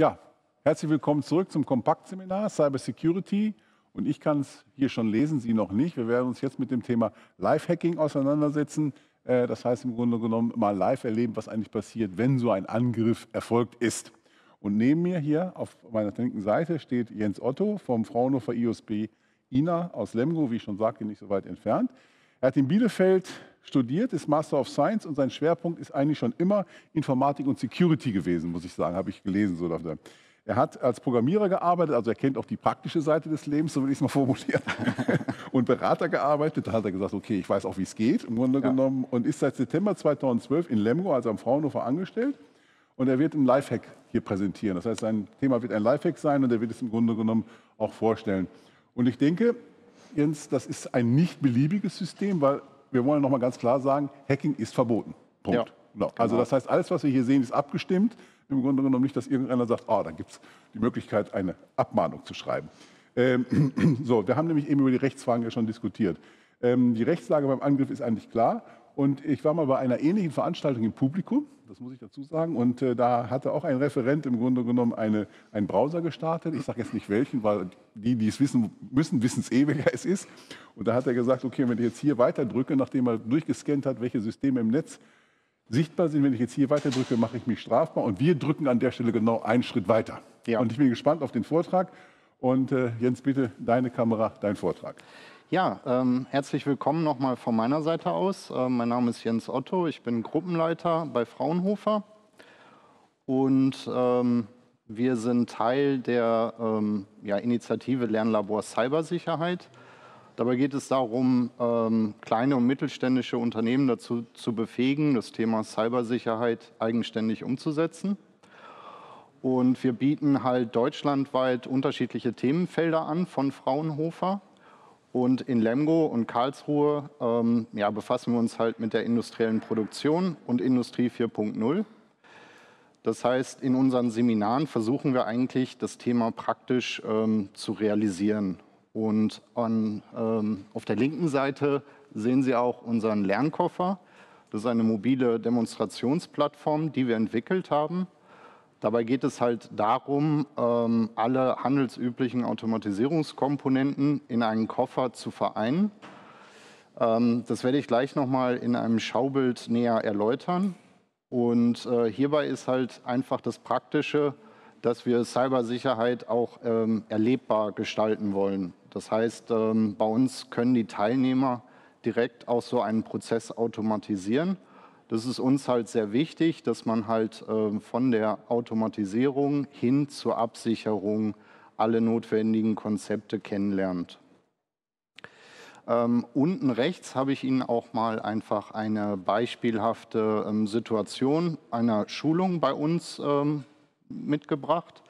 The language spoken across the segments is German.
Ja, herzlich willkommen zurück zum Kompaktseminar Cyber Security. Und ich kann es hier schon lesen, Sie noch nicht. Wir werden uns jetzt mit dem Thema Live-Hacking auseinandersetzen. Äh, das heißt im Grunde genommen mal live erleben, was eigentlich passiert, wenn so ein Angriff erfolgt ist. Und neben mir hier auf meiner linken Seite steht Jens Otto vom Fraunhofer IOSB INA aus Lemgo, wie ich schon sagte, nicht so weit entfernt. Er hat in Bielefeld studiert, ist Master of Science und sein Schwerpunkt ist eigentlich schon immer Informatik und Security gewesen, muss ich sagen, habe ich gelesen. So er hat als Programmierer gearbeitet, also er kennt auch die praktische Seite des Lebens, so will ich es mal formulieren, und Berater gearbeitet. Da hat er gesagt, okay, ich weiß auch, wie es geht, im Grunde ja. genommen, und ist seit September 2012 in Lemgo, also am Fraunhofer, angestellt. Und er wird ein Lifehack hier präsentieren. Das heißt, sein Thema wird ein Lifehack sein und er wird es im Grunde genommen auch vorstellen. Und ich denke, Jens, das ist ein nicht beliebiges System, weil wir wollen noch mal ganz klar sagen, Hacking ist verboten. Punkt. Ja, genau. Also das heißt, alles, was wir hier sehen, ist abgestimmt. Im Grunde genommen nicht, dass irgendeiner sagt, oh, da gibt es die Möglichkeit, eine Abmahnung zu schreiben. Ähm, so, wir haben nämlich eben über die Rechtsfragen ja schon diskutiert. Ähm, die Rechtslage beim Angriff ist eigentlich klar. Und ich war mal bei einer ähnlichen Veranstaltung im Publikum, das muss ich dazu sagen. Und äh, da hatte auch ein Referent im Grunde genommen eine, einen Browser gestartet. Ich sage jetzt nicht welchen, weil die, die es wissen müssen, wissen es eh, welcher es ist. Und da hat er gesagt, okay, wenn ich jetzt hier weiter drücke, nachdem er durchgescannt hat, welche Systeme im Netz sichtbar sind, wenn ich jetzt hier weiter drücke, mache ich mich strafbar. Und wir drücken an der Stelle genau einen Schritt weiter. Ja. Und ich bin gespannt auf den Vortrag. Und äh, Jens, bitte deine Kamera, dein Vortrag. Ja, ähm, herzlich willkommen nochmal von meiner Seite aus. Äh, mein Name ist Jens Otto, ich bin Gruppenleiter bei Fraunhofer und ähm, wir sind Teil der ähm, ja, Initiative Lernlabor Cybersicherheit. Dabei geht es darum, ähm, kleine und mittelständische Unternehmen dazu zu befähigen, das Thema Cybersicherheit eigenständig umzusetzen. Und wir bieten halt deutschlandweit unterschiedliche Themenfelder an von Fraunhofer. Und in Lemgo und Karlsruhe ähm, ja, befassen wir uns halt mit der industriellen Produktion und Industrie 4.0. Das heißt, in unseren Seminaren versuchen wir eigentlich, das Thema praktisch ähm, zu realisieren. Und an, ähm, auf der linken Seite sehen Sie auch unseren Lernkoffer. Das ist eine mobile Demonstrationsplattform, die wir entwickelt haben. Dabei geht es halt darum, ähm, alle handelsüblichen Automatisierungskomponenten in einen Koffer zu vereinen. Ähm, das werde ich gleich nochmal in einem Schaubild näher erläutern. Und äh, hierbei ist halt einfach das Praktische, dass wir Cybersicherheit auch ähm, erlebbar gestalten wollen. Das heißt, bei uns können die Teilnehmer direkt auch so einen Prozess automatisieren das ist uns halt sehr wichtig, dass man halt äh, von der Automatisierung hin zur Absicherung alle notwendigen Konzepte kennenlernt. Ähm, unten rechts habe ich Ihnen auch mal einfach eine beispielhafte ähm, Situation einer Schulung bei uns ähm, mitgebracht.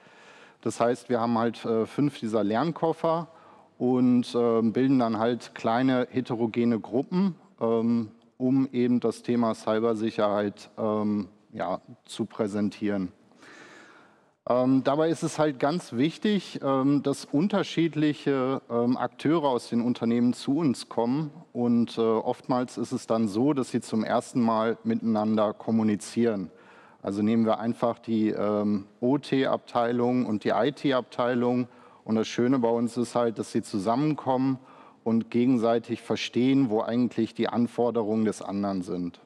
Das heißt, wir haben halt äh, fünf dieser Lernkoffer und äh, bilden dann halt kleine heterogene Gruppen. Um eben das Thema Cybersicherheit ähm, ja, zu präsentieren. Ähm, dabei ist es halt ganz wichtig, ähm, dass unterschiedliche ähm, Akteure aus den Unternehmen zu uns kommen. Und äh, oftmals ist es dann so, dass sie zum ersten Mal miteinander kommunizieren. Also nehmen wir einfach die ähm, OT-Abteilung und die IT-Abteilung. Und das Schöne bei uns ist halt, dass sie zusammenkommen und gegenseitig verstehen, wo eigentlich die Anforderungen des anderen sind.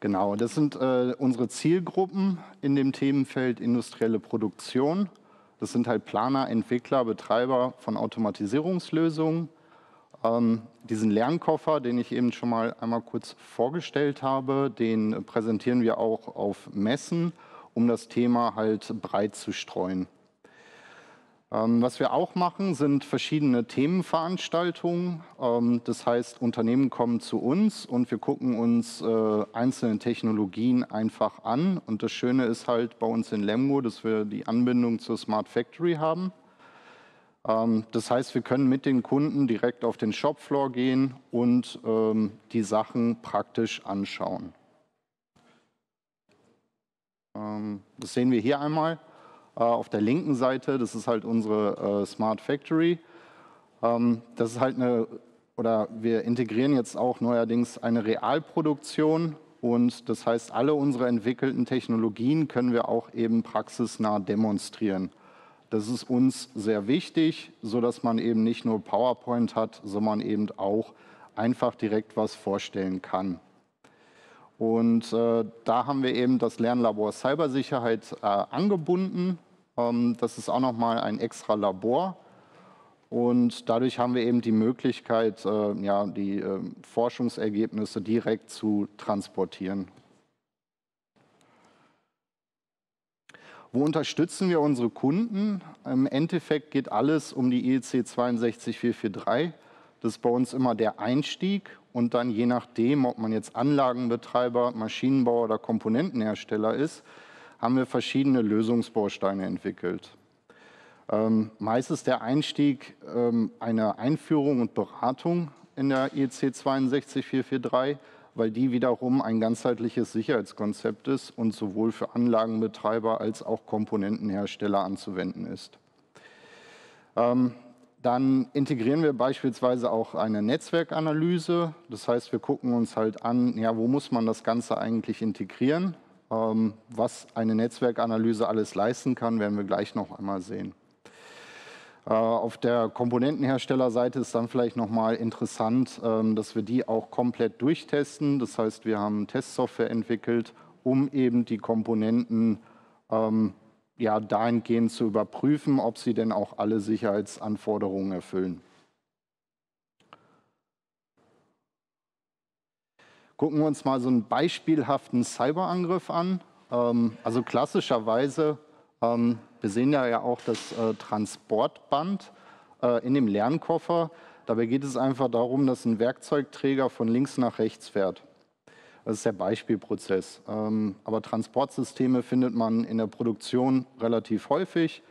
Genau, das sind äh, unsere Zielgruppen in dem Themenfeld industrielle Produktion. Das sind halt Planer, Entwickler, Betreiber von Automatisierungslösungen. Ähm, diesen Lernkoffer, den ich eben schon mal einmal kurz vorgestellt habe, den präsentieren wir auch auf Messen, um das Thema halt breit zu streuen. Ähm, was wir auch machen, sind verschiedene Themenveranstaltungen. Ähm, das heißt, Unternehmen kommen zu uns und wir gucken uns äh, einzelne Technologien einfach an. Und das Schöne ist halt bei uns in Lemgo, dass wir die Anbindung zur Smart Factory haben. Ähm, das heißt, wir können mit den Kunden direkt auf den Shopfloor gehen und die Sachen praktisch anschauen. Das sehen wir hier einmal. Äh, auf der linken Seite, das ist halt unsere äh, Smart Factory. Ähm, das ist halt eine, oder wir integrieren jetzt auch neuerdings eine Realproduktion Und das heißt, alle unsere entwickelten Technologien können wir auch eben praxisnah demonstrieren. Das ist uns sehr wichtig, sodass man eben nicht nur PowerPoint hat, sondern eben auch einfach direkt was vorstellen kann. Und äh, da haben wir eben das Lernlabor Cybersicherheit äh, angebunden. Ähm, das ist auch nochmal ein extra Labor. Und dadurch haben wir eben die Möglichkeit, äh, ja, die äh, Forschungsergebnisse direkt zu transportieren. Wo unterstützen wir unsere Kunden? Im Endeffekt geht alles um die IEC 62443. Das ist bei uns immer der Einstieg und dann je nachdem, ob man jetzt Anlagenbetreiber, Maschinenbauer oder Komponentenhersteller ist, haben wir verschiedene Lösungsbausteine entwickelt. Ähm, meist ist der Einstieg ähm, eine Einführung und Beratung in der IEC 62443, weil die wiederum ein ganzheitliches Sicherheitskonzept ist und sowohl für Anlagenbetreiber als auch Komponentenhersteller anzuwenden ist. Ähm, dann integrieren wir beispielsweise auch eine Netzwerkanalyse. Das heißt, wir gucken uns halt an, ja, wo muss man das Ganze eigentlich integrieren? Ähm, was eine Netzwerkanalyse alles leisten kann, werden wir gleich noch einmal sehen. Äh, auf der Komponentenherstellerseite ist dann vielleicht nochmal interessant, ähm, dass wir die auch komplett durchtesten. Das heißt, wir haben Testsoftware entwickelt, um eben die Komponenten ähm, ja, dahingehend zu überprüfen, ob sie denn auch alle Sicherheitsanforderungen erfüllen. Gucken wir uns mal so einen beispielhaften Cyberangriff an. Ähm, also klassischerweise wir sehen ja auch das äh, Transportband äh, in dem Lernkoffer. Dabei geht es einfach darum, dass ein Werkzeugträger von links nach rechts fährt. Das ist der Beispielprozess. Ähm, aber Transportsysteme findet man in der Produktion relativ häufig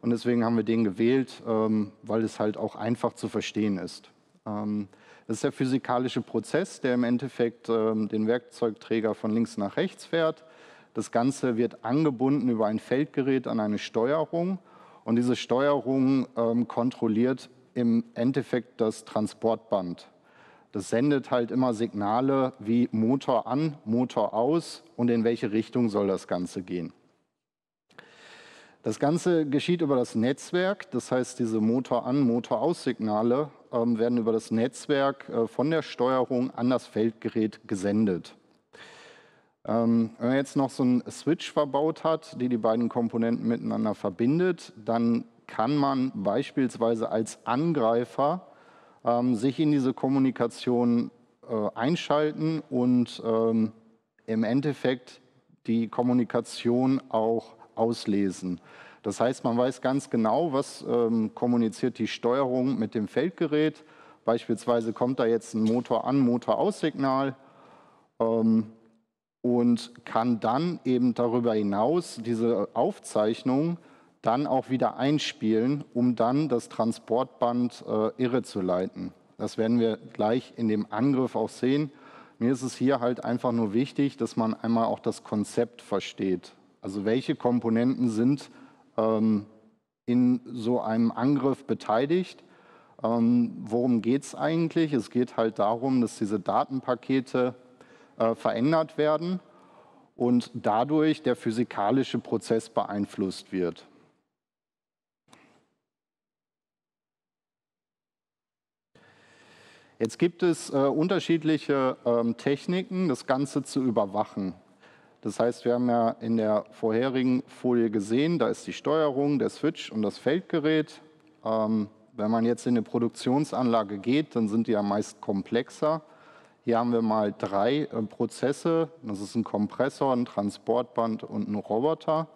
und deswegen haben wir den gewählt, ähm, weil es halt auch einfach zu verstehen ist. Ähm, das ist der physikalische Prozess, der im Endeffekt den Werkzeugträger von links nach rechts fährt. Das Ganze wird angebunden über ein Feldgerät an eine Steuerung und diese Steuerung kontrolliert im Endeffekt das Transportband. Das sendet halt immer Signale wie Motor an, Motor aus und in welche Richtung soll das Ganze gehen. Das Ganze geschieht über das Netzwerk, das heißt, diese Motor an, Motor aus Signale ähm, werden über das Netzwerk äh, von der Steuerung an das Feldgerät gesendet. Ähm, wenn man jetzt noch so einen Switch verbaut hat, die die beiden Komponenten miteinander verbindet, dann kann man beispielsweise als Angreifer sich in diese Kommunikation äh, einschalten und ähm, im Endeffekt die Kommunikation auch auslesen. Das heißt, man weiß ganz genau, was ähm, kommuniziert die Steuerung mit dem Feldgerät. Beispielsweise kommt da jetzt ein Motor an, Motor aus Signal. Ähm, und kann dann eben darüber hinaus diese Aufzeichnung dann auch wieder einspielen, um dann das Transportband äh, irre zu leiten. Das werden wir gleich in dem Angriff auch sehen. Mir ist es hier halt einfach nur wichtig, dass man einmal auch das Konzept versteht. Also welche Komponenten sind ähm, in so einem Angriff beteiligt? Ähm, worum geht es eigentlich? Es geht halt darum, dass diese Datenpakete äh, verändert werden und dadurch der physikalische Prozess beeinflusst wird. Jetzt gibt es äh, unterschiedliche ähm, Techniken, das Ganze zu überwachen. Das heißt, wir haben ja in der vorherigen Folie gesehen, da ist die Steuerung, der Switch und das Feldgerät. Ähm, wenn man jetzt in eine Produktionsanlage geht, dann sind die ja meist komplexer. Hier haben wir mal drei äh, Prozesse. Das ist ein Kompressor, ein Transportband und ein Roboter.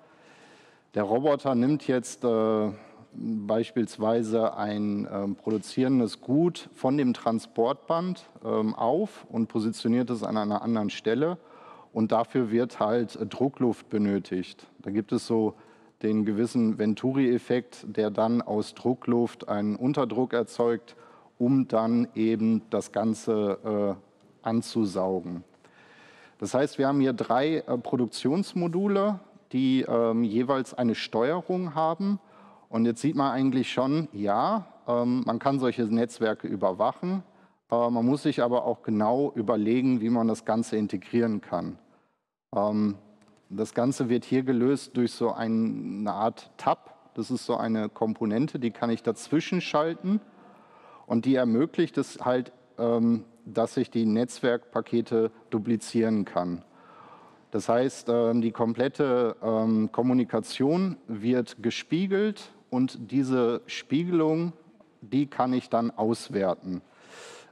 Der Roboter nimmt jetzt äh, beispielsweise ein äh, produzierendes Gut von dem Transportband ähm, auf und positioniert es an einer anderen Stelle. Und dafür wird halt Druckluft benötigt. Da gibt es so den gewissen Venturi-Effekt, der dann aus Druckluft einen Unterdruck erzeugt, um dann eben das Ganze äh, anzusaugen. Das heißt, wir haben hier drei äh, Produktionsmodule, die ähm, jeweils eine Steuerung haben. Und jetzt sieht man eigentlich schon, ja, ähm, man kann solche Netzwerke überwachen, Äh, man muss sich aber auch genau überlegen, wie man das Ganze integrieren kann. Ähm, das Ganze wird hier gelöst durch so eine Art Tab. Das ist so eine Komponente, die kann ich dazwischen schalten und die ermöglicht es halt, ähm, dass ich die Netzwerkpakete duplizieren kann. Das heißt, die komplette Kommunikation wird gespiegelt und diese Spiegelung, die kann ich dann auswerten.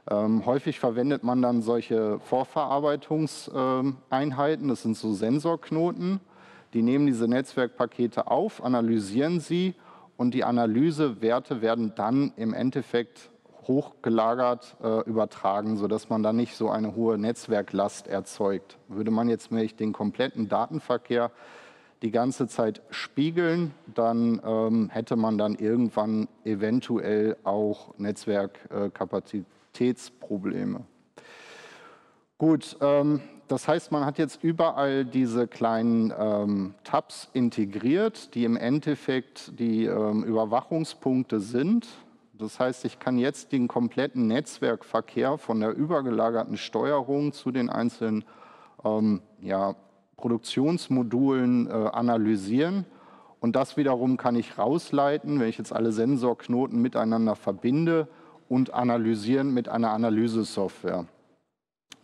Ähm, häufig verwendet man dann solche Vorverarbeitungseinheiten, das sind so Sensorknoten. Die nehmen diese Netzwerkpakete auf, analysieren sie und die Analysewerte werden dann im Endeffekt hochgelagert äh, übertragen, sodass man dann nicht so eine hohe Netzwerklast erzeugt. Würde man jetzt nämlich den kompletten Datenverkehr die ganze Zeit spiegeln, dann ähm, hätte man dann irgendwann eventuell auch Netzwerkkapazität. Kapazitätsprobleme. Gut, ähm, das heißt, man hat jetzt überall diese kleinen ähm, Tabs integriert, die im Endeffekt die ähm, Überwachungspunkte sind. Das heißt, ich kann jetzt den kompletten Netzwerkverkehr von der übergelagerten Steuerung zu den einzelnen ähm, ja, Produktionsmodulen äh, analysieren. Und das wiederum kann ich rausleiten, wenn ich jetzt alle Sensorknoten miteinander verbinde und analysieren mit einer Analysesoftware.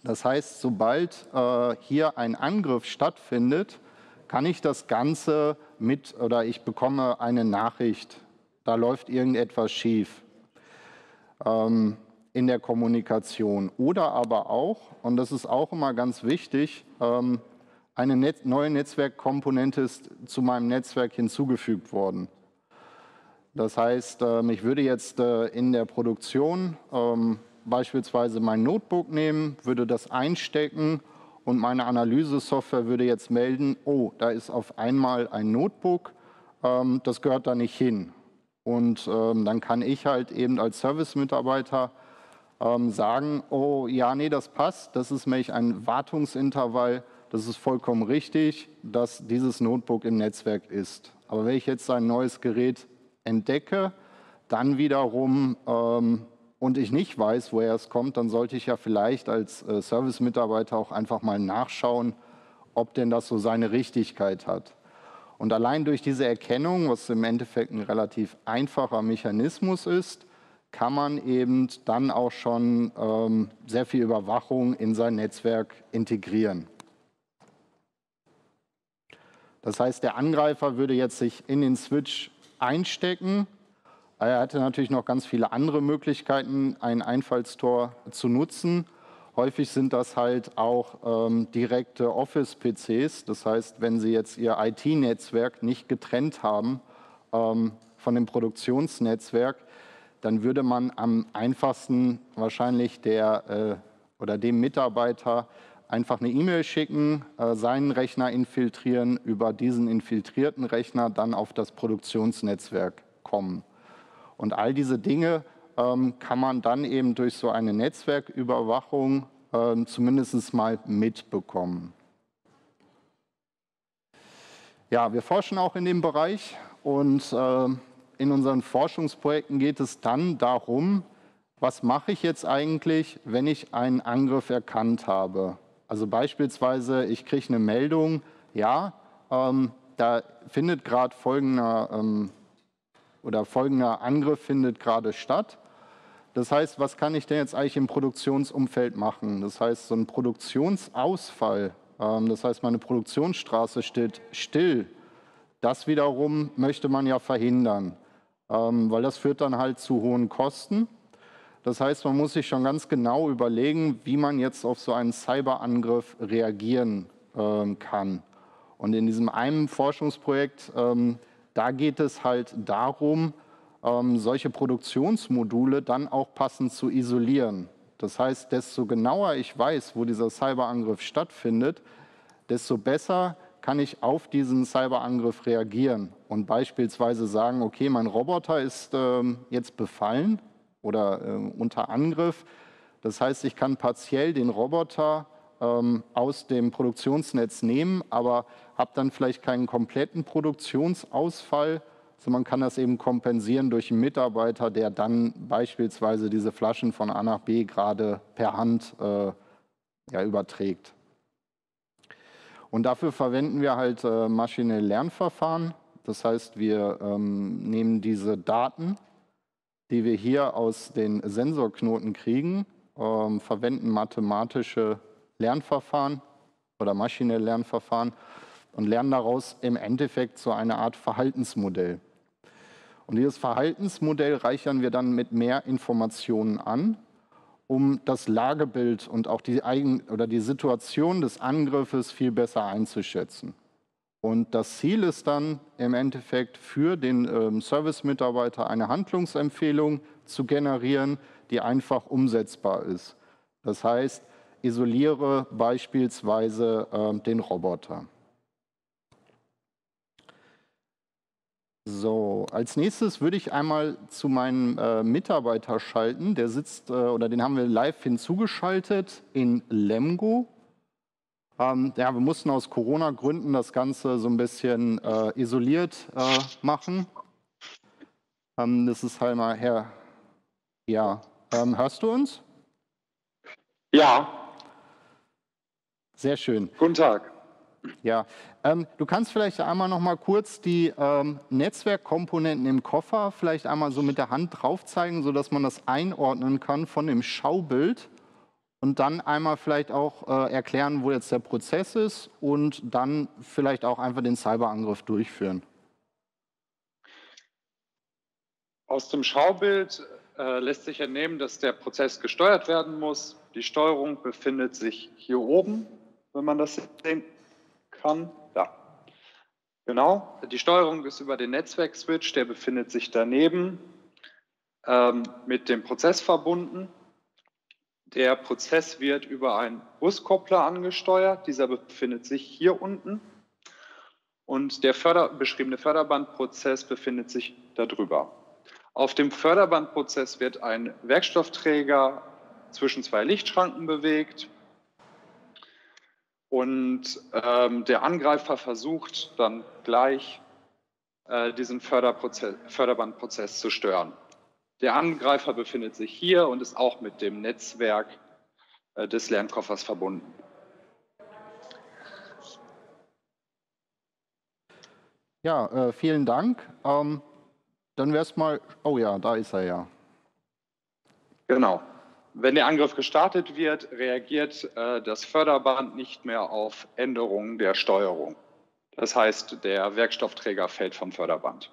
Das heißt, sobald äh, hier ein Angriff stattfindet, kann ich das Ganze mit oder ich bekomme eine Nachricht, da läuft irgendetwas schief ähm, in der Kommunikation. Oder aber auch, und das ist auch immer ganz wichtig, ähm, eine Net neue Netzwerkkomponente ist zu meinem Netzwerk hinzugefügt worden. Das heißt, ähm, ich würde jetzt äh, in der Produktion ähm, beispielsweise mein Notebook nehmen, würde das einstecken und meine Analysesoftware würde jetzt melden, oh, da ist auf einmal ein Notebook, ähm, das gehört da nicht hin. Und dann kann ich halt eben als Service-Mitarbeiter sagen, oh ja, nee, das passt, das ist nämlich ein Wartungsintervall, das ist vollkommen richtig, dass dieses Notebook im Netzwerk ist. Aber wenn ich jetzt ein neues Gerät entdecke, dann wiederum ähm, und ich nicht weiß, woher es kommt, dann sollte ich ja vielleicht als äh, Service-Mitarbeiter auch einfach mal nachschauen, ob denn das so seine Richtigkeit hat. Und allein durch diese Erkennung, was im Endeffekt ein relativ einfacher Mechanismus ist, kann man eben dann auch schon ähm, sehr viel Überwachung in sein Netzwerk integrieren. Das heißt, der Angreifer würde jetzt sich in den Switch einstecken. Er hatte natürlich noch ganz viele andere Möglichkeiten, ein Einfallstor zu nutzen. Häufig sind das halt auch ähm, direkte Office-PCs. Das heißt, wenn Sie jetzt Ihr IT-Netzwerk nicht getrennt haben ähm, von dem Produktionsnetzwerk, dann würde man am einfachsten wahrscheinlich der äh, oder dem Mitarbeiter einfach eine E-Mail schicken, äh, seinen Rechner infiltrieren, über diesen infiltrierten Rechner dann auf das Produktionsnetzwerk kommen. Und all diese Dinge ähm, kann man dann eben durch so eine Netzwerküberwachung äh, zumindest mal mitbekommen. Ja, wir forschen auch in dem Bereich und äh, in unseren Forschungsprojekten geht es dann darum, was mache ich jetzt eigentlich, wenn ich einen Angriff erkannt habe? Also beispielsweise, ich kriege eine Meldung, ja, ähm, da findet gerade folgender ähm, oder folgender Angriff findet gerade statt. Das heißt, was kann ich denn jetzt eigentlich im Produktionsumfeld machen? Das heißt, so ein Produktionsausfall, ähm, das heißt, meine Produktionsstraße steht still. Das wiederum möchte man ja verhindern, ähm, weil das führt dann halt zu hohen Kosten. Das heißt, man muss sich schon ganz genau überlegen, wie man jetzt auf so einen Cyberangriff reagieren äh, kann. Und in diesem einen Forschungsprojekt, ähm, da geht es halt darum, ähm, solche Produktionsmodule dann auch passend zu isolieren. Das heißt, desto genauer ich weiß, wo dieser Cyberangriff stattfindet, desto besser kann ich auf diesen Cyberangriff reagieren und beispielsweise sagen, okay, mein Roboter ist ähm, jetzt befallen oder äh, unter Angriff. Das heißt, ich kann partiell den Roboter ähm, aus dem Produktionsnetz nehmen, aber habe dann vielleicht keinen kompletten Produktionsausfall, sondern man kann das eben kompensieren durch einen Mitarbeiter, der dann beispielsweise diese Flaschen von A nach B gerade per Hand äh, ja, überträgt. Und dafür verwenden wir halt äh, maschinelle Lernverfahren. Das heißt, wir ähm, nehmen diese Daten, die wir hier aus den Sensorknoten kriegen, ähm, verwenden mathematische Lernverfahren oder maschinelle Lernverfahren und lernen daraus im Endeffekt so eine Art Verhaltensmodell. Und dieses Verhaltensmodell reichern wir dann mit mehr Informationen an, um das Lagebild und auch die, Eigen oder die Situation des Angriffes viel besser einzuschätzen. Und das Ziel ist dann im Endeffekt für den ähm, Service-Mitarbeiter eine Handlungsempfehlung zu generieren, die einfach umsetzbar ist. Das heißt, isoliere beispielsweise äh, den Roboter. So, als nächstes würde ich einmal zu meinem äh, Mitarbeiter schalten. Der sitzt, äh, oder den haben wir live hinzugeschaltet in Lemgo. Ähm, ja, wir mussten aus Corona-Gründen das Ganze so ein bisschen äh, isoliert äh, machen. Ähm, das ist halt mal Herr. Ja, ähm, hörst du uns? Ja. Sehr schön. Guten Tag. Ja, ähm, du kannst vielleicht einmal noch mal kurz die ähm, Netzwerkkomponenten im Koffer vielleicht einmal so mit der Hand drauf zeigen, sodass man das einordnen kann von dem Schaubild und dann einmal vielleicht auch äh, erklären, wo jetzt der Prozess ist und dann vielleicht auch einfach den Cyberangriff durchführen. Aus dem Schaubild äh, lässt sich entnehmen, dass der Prozess gesteuert werden muss. Die Steuerung befindet sich hier oben, wenn man das sehen kann. Ja, genau. Die Steuerung ist über den Netzwerkswitch, der befindet sich daneben, ähm, mit dem Prozess verbunden. Der Prozess wird über einen Buskoppler angesteuert. Dieser befindet sich hier unten. Und der Förder beschriebene Förderbandprozess befindet sich darüber. Auf dem Förderbandprozess wird ein Werkstoffträger zwischen zwei Lichtschranken bewegt. Und ähm, der Angreifer versucht dann gleich äh, diesen Förderbandprozess zu stören. Der Angreifer befindet sich hier und ist auch mit dem Netzwerk äh, des Lernkoffers verbunden. Ja, äh, vielen Dank. Ähm, dann wäre es mal, oh ja, da ist er ja. Genau. Wenn der Angriff gestartet wird, reagiert äh, das Förderband nicht mehr auf Änderungen der Steuerung. Das heißt, der Werkstoffträger fällt vom Förderband.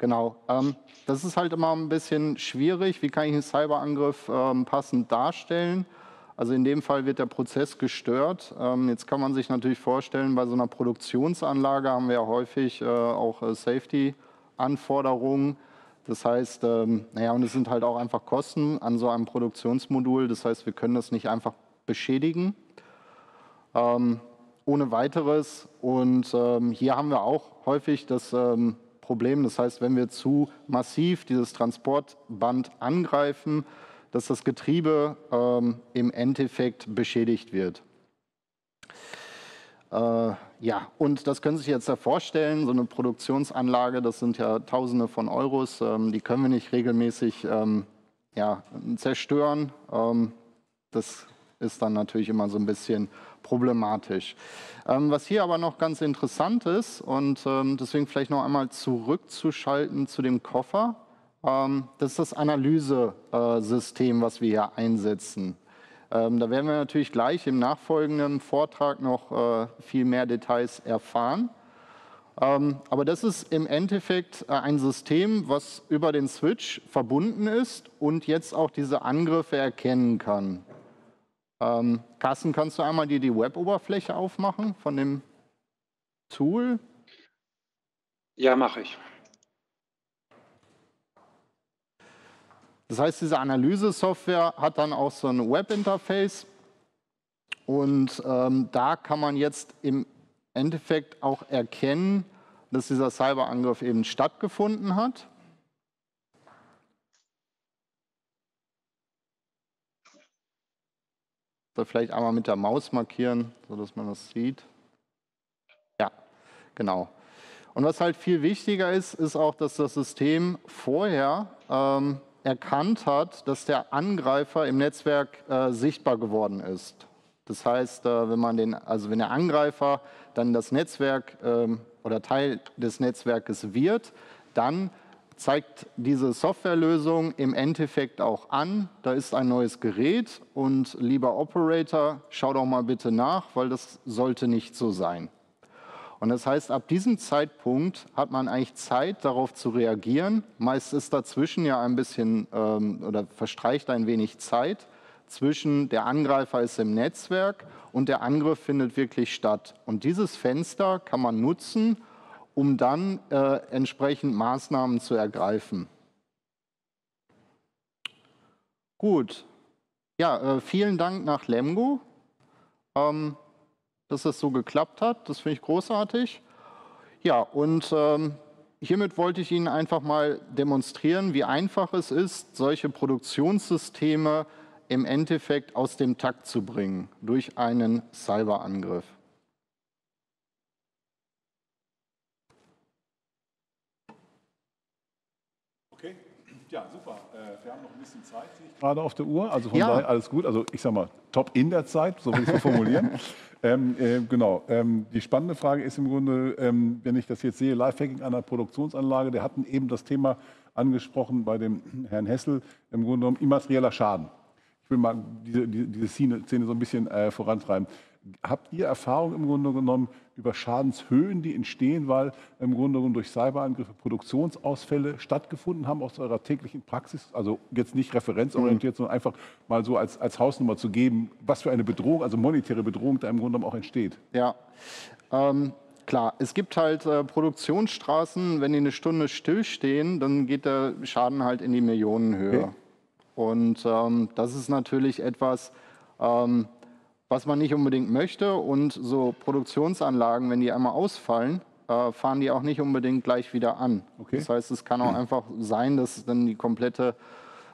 Genau. Ähm, das ist halt immer ein bisschen schwierig. Wie kann ich einen Cyberangriff ähm, passend darstellen? Also in dem Fall wird der Prozess gestört. Ähm, jetzt kann man sich natürlich vorstellen, bei so einer Produktionsanlage haben wir ja häufig äh, auch äh, Safety-Anforderungen. Das heißt, ähm, naja, und es sind halt auch einfach Kosten an so einem Produktionsmodul. Das heißt, wir können das nicht einfach beschädigen. Ähm, ohne weiteres. Und ähm, hier haben wir auch häufig das ähm, Problem. Das heißt, wenn wir zu massiv dieses Transportband angreifen, dass das Getriebe ähm, im Endeffekt beschädigt wird. Äh, ja, und das können Sie sich jetzt ja vorstellen, so eine Produktionsanlage, das sind ja Tausende von Euros, ähm, die können wir nicht regelmäßig ähm, ja, zerstören. Ähm, das ist dann natürlich immer so ein bisschen problematisch. Ähm, was hier aber noch ganz interessant ist und ähm, deswegen vielleicht noch einmal zurückzuschalten zu dem Koffer, ähm, das ist das Analysesystem, was wir hier einsetzen. Ähm, da werden wir natürlich gleich im nachfolgenden Vortrag noch äh, viel mehr Details erfahren. Ähm, aber das ist im Endeffekt äh, ein System, was über den Switch verbunden ist und jetzt auch diese Angriffe erkennen kann. Carsten, kannst du einmal die, die Web-Oberfläche aufmachen von dem Tool? Ja, mache ich. Das heißt, diese Analyse-Software hat dann auch so ein Webinterface und ähm, da kann man jetzt im Endeffekt auch erkennen, dass dieser Cyberangriff eben stattgefunden hat. Soll vielleicht einmal mit der Maus markieren, sodass man das sieht. Ja, genau. Und was halt viel wichtiger ist, ist auch, dass das System vorher ähm, erkannt hat, dass der Angreifer im Netzwerk äh, sichtbar geworden ist. Das heißt, äh, wenn man den, also wenn der Angreifer dann das Netzwerk ähm, oder Teil des Netzwerkes wird, dann zeigt diese Softwarelösung im Endeffekt auch an, da ist ein neues Gerät und lieber Operator, schau doch mal bitte nach, weil das sollte nicht so sein. Und das heißt, ab diesem Zeitpunkt hat man eigentlich Zeit, darauf zu reagieren. Meist ist dazwischen ja ein bisschen ähm, oder verstreicht ein wenig Zeit zwischen der Angreifer ist im Netzwerk und der Angriff findet wirklich statt. Und dieses Fenster kann man nutzen, um dann äh, entsprechend Maßnahmen zu ergreifen. Gut. Ja, äh, vielen Dank nach Lemgo, ähm, dass es so geklappt hat. Das finde ich großartig. Ja, und ähm, hiermit wollte ich Ihnen einfach mal demonstrieren, wie einfach es ist, solche Produktionssysteme im Endeffekt aus dem Takt zu bringen durch einen Cyberangriff. Okay, ja, super. Äh, wir haben noch ein bisschen Zeit, sehe ich gerade auf der Uhr. Also von ja. daher alles gut. Also ich sage mal, top in der Zeit, so will ich es formulieren. ähm, äh, genau. Ähm, die spannende Frage ist im Grunde, ähm, wenn ich das jetzt sehe, Lifehacking einer Produktionsanlage, der hatten eben das Thema angesprochen bei dem Herrn Hessel, im Grunde genommen immaterieller Schaden will mal diese, diese Szene, Szene so ein bisschen äh, vorantreiben. Habt ihr Erfahrung im Grunde genommen über Schadenshöhen, die entstehen, weil im Grunde genommen durch Cyberangriffe Produktionsausfälle stattgefunden haben aus eurer täglichen Praxis? Also jetzt nicht referenzorientiert, mhm. sondern einfach mal so als, als Hausnummer zu geben, was für eine Bedrohung, also monetäre Bedrohung da im Grunde genommen auch entsteht. Ja, ähm, klar. Es gibt halt äh, Produktionsstraßen, wenn die eine Stunde stillstehen, dann geht der Schaden halt in die Millionenhöhe. Okay. Und ähm, das ist natürlich etwas, ähm, was man nicht unbedingt möchte. Und so Produktionsanlagen, wenn die einmal ausfallen, äh, fahren die auch nicht unbedingt gleich wieder an. Okay. Das heißt, es kann auch einfach sein, dass dann die komplette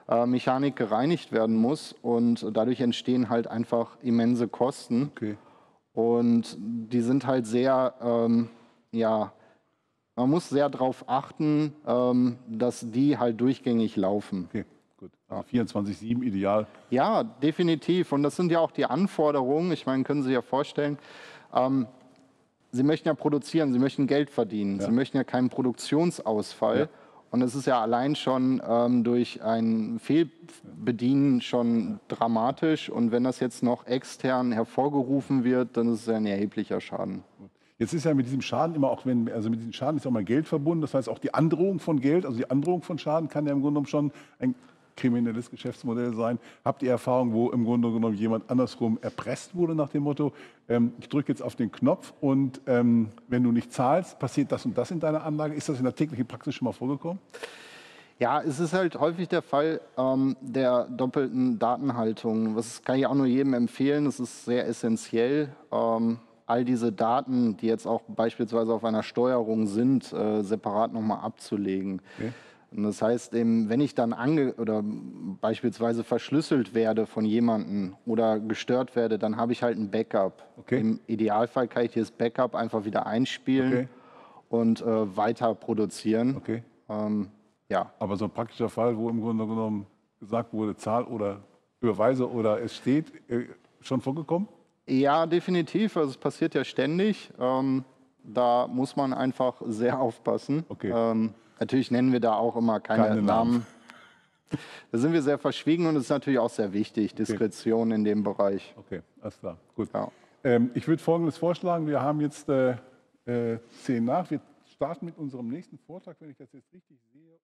äh, Mechanik gereinigt werden muss und dadurch entstehen halt einfach immense Kosten. Okay. Und die sind halt sehr, ähm, ja, man muss sehr darauf achten, ähm, dass die halt durchgängig laufen. Okay. Gut. Ja, 24-7 ideal. Ja, definitiv. Und das sind ja auch die Anforderungen. Ich meine, können Sie sich ja vorstellen, ähm, Sie möchten ja produzieren, Sie möchten Geld verdienen, ja. Sie möchten ja keinen Produktionsausfall. Ja. Und es ist ja allein schon ähm, durch ein Fehlbedienen schon dramatisch. Und wenn das jetzt noch extern hervorgerufen wird, dann ist es ja ein erheblicher Schaden. Jetzt ist ja mit diesem Schaden immer auch, wenn, also mit diesem Schaden ist auch mal Geld verbunden. Das heißt, auch die Androhung von Geld, also die Androhung von Schaden kann ja im Grunde genommen schon ein kriminelles Geschäftsmodell sein. Habt ihr Erfahrung, wo im Grunde genommen jemand andersrum erpresst wurde nach dem Motto, ähm, ich drücke jetzt auf den Knopf und ähm, wenn du nicht zahlst, passiert das und das in deiner Anlage? Ist das in der täglichen Praxis schon mal vorgekommen? Ja, es ist halt häufig der Fall ähm, der doppelten Datenhaltung. Das kann ich auch nur jedem empfehlen. Das ist sehr essentiell. Ähm, all diese Daten, die jetzt auch beispielsweise auf einer Steuerung sind, äh, separat nochmal abzulegen. Okay. Und das heißt, wenn ich dann ange oder beispielsweise verschlüsselt werde von jemandem oder gestört werde, dann habe ich halt ein Backup. Okay. Im Idealfall kann ich dieses Backup einfach wieder einspielen okay. und äh, weiter produzieren. Okay. Ähm, ja. Aber so ein praktischer Fall, wo im Grunde genommen gesagt wurde, Zahl oder Überweise oder es steht, äh, schon vorgekommen? Ja, definitiv. Also es passiert ja ständig. Ähm, da muss man einfach sehr aufpassen. Okay. Ähm, Natürlich nennen wir da auch immer keine, keine Namen. Namen. Da sind wir sehr verschwiegen und es ist natürlich auch sehr wichtig, Diskretion okay. in dem Bereich. Okay, alles klar. Gut. Ja. Ähm, ich würde Folgendes vorschlagen. Wir haben jetzt äh, äh, zehn nach. Wir starten mit unserem nächsten Vortrag, wenn ich das jetzt richtig sehe.